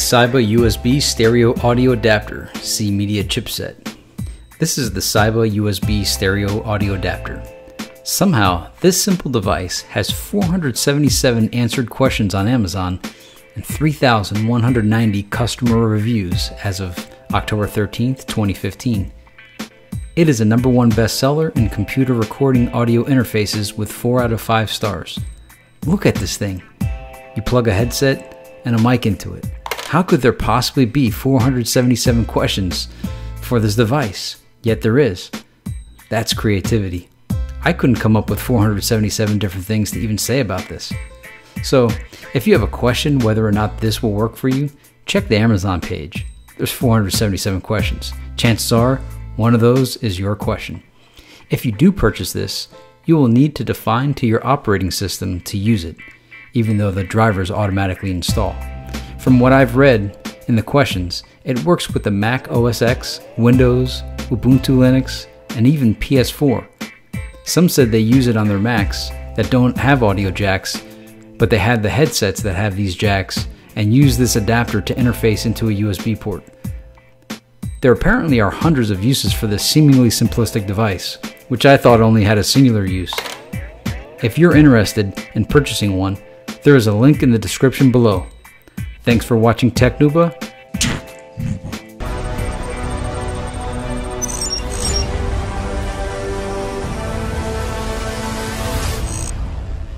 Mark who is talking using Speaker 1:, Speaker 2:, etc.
Speaker 1: Syba USB stereo audio adapter, C-Media chipset. This is the Syba USB stereo audio adapter. Somehow, this simple device has 477 answered questions on Amazon and 3,190 customer reviews as of October 13th, 2015. It is a number one bestseller in computer recording audio interfaces with 4 out of 5 stars. Look at this thing. You plug a headset and a mic into it. How could there possibly be 477 questions for this device? Yet there is. That's creativity. I couldn't come up with 477 different things to even say about this. So, if you have a question whether or not this will work for you, check the Amazon page. There's 477 questions. Chances are one of those is your question. If you do purchase this, you will need to define to your operating system to use it, even though the drivers automatically install. From what I've read in the questions, it works with the Mac OS X, Windows, Ubuntu Linux, and even PS4. Some said they use it on their Macs that don't have audio jacks, but they had the headsets that have these jacks and use this adapter to interface into a USB port. There apparently are hundreds of uses for this seemingly simplistic device, which I thought only had a singular use. If you're interested in purchasing one, there is a link in the description below. Thanks for watching Technuba